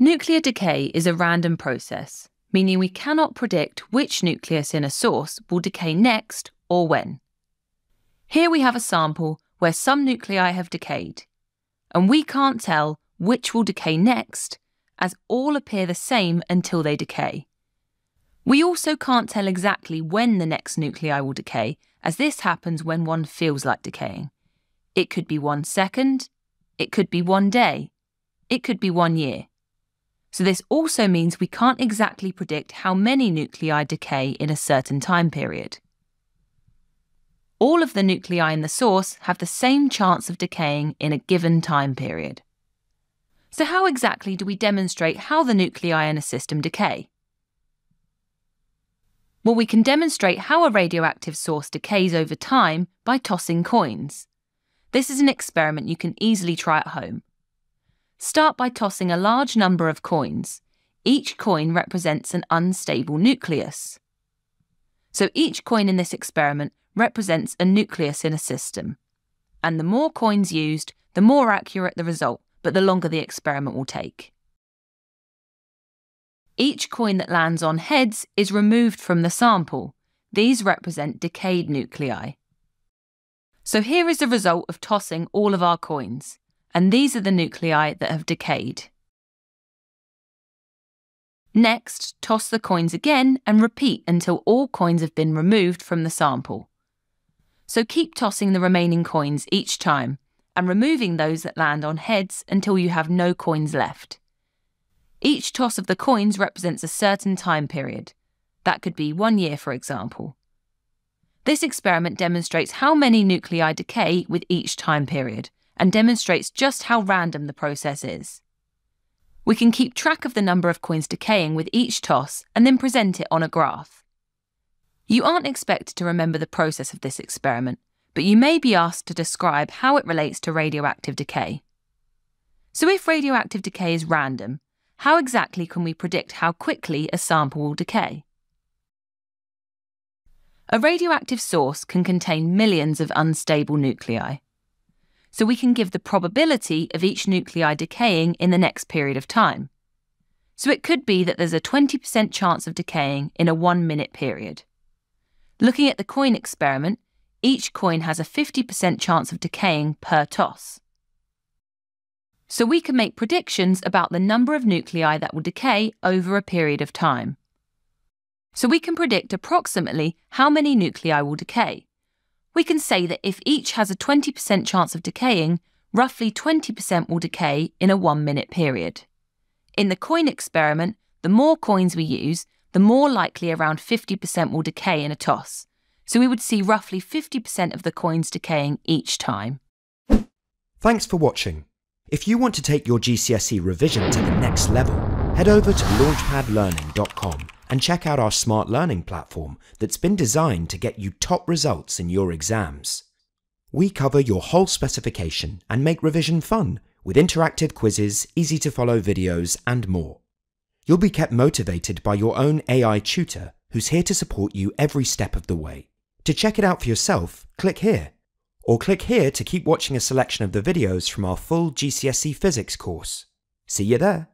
Nuclear decay is a random process, meaning we cannot predict which nucleus in a source will decay next or when. Here we have a sample where some nuclei have decayed, and we can't tell which will decay next as all appear the same until they decay. We also can't tell exactly when the next nuclei will decay, as this happens when one feels like decaying. It could be one second, it could be one day, it could be one year. So, this also means we can't exactly predict how many nuclei decay in a certain time period. All of the nuclei in the source have the same chance of decaying in a given time period. So, how exactly do we demonstrate how the nuclei in a system decay? Well, we can demonstrate how a radioactive source decays over time by tossing coins. This is an experiment you can easily try at home. Start by tossing a large number of coins. Each coin represents an unstable nucleus. So each coin in this experiment represents a nucleus in a system. And the more coins used, the more accurate the result, but the longer the experiment will take. Each coin that lands on heads is removed from the sample. These represent decayed nuclei. So here is the result of tossing all of our coins and these are the nuclei that have decayed. Next, toss the coins again and repeat until all coins have been removed from the sample. So keep tossing the remaining coins each time and removing those that land on heads until you have no coins left. Each toss of the coins represents a certain time period. That could be one year, for example. This experiment demonstrates how many nuclei decay with each time period, and demonstrates just how random the process is. We can keep track of the number of coins decaying with each toss and then present it on a graph. You aren't expected to remember the process of this experiment, but you may be asked to describe how it relates to radioactive decay. So if radioactive decay is random, how exactly can we predict how quickly a sample will decay? A radioactive source can contain millions of unstable nuclei so we can give the probability of each nuclei decaying in the next period of time. So it could be that there's a 20% chance of decaying in a one minute period. Looking at the coin experiment, each coin has a 50% chance of decaying per toss. So we can make predictions about the number of nuclei that will decay over a period of time. So we can predict approximately how many nuclei will decay we can say that if each has a 20% chance of decaying, roughly 20% will decay in a one minute period. In the coin experiment, the more coins we use, the more likely around 50% will decay in a toss. So we would see roughly 50% of the coins decaying each time. Thanks for watching. If you want to take your GCSE revision to the next level, head over to launchpadlearning.com and check out our smart learning platform that's been designed to get you top results in your exams. We cover your whole specification and make revision fun with interactive quizzes, easy to follow videos, and more. You'll be kept motivated by your own AI tutor who's here to support you every step of the way. To check it out for yourself, click here. Or click here to keep watching a selection of the videos from our full GCSE Physics course. See you there!